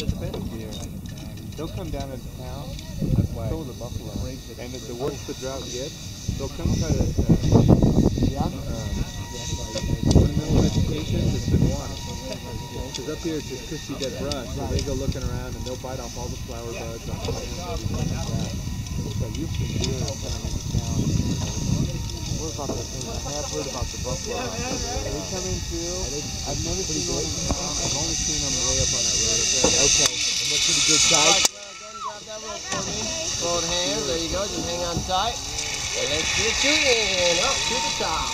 participant? Deer. They'll come down into town. That's why. So the buffalo. And if the worse the drought gets, they'll come try to uh, Yeah. um, ornamental vegetation that's been watered. Because up here it's just crispy dead brush, so they go looking around and they'll bite off all the flower buds on the plants and everything like that. So you've seen deer coming into town. What about the thing? I have heard about the buffalo. They come in too. I've never seen one in town. I've only seen them to the good side. Both hands, there you go, just hang on tight. And let's get you in, up to the top.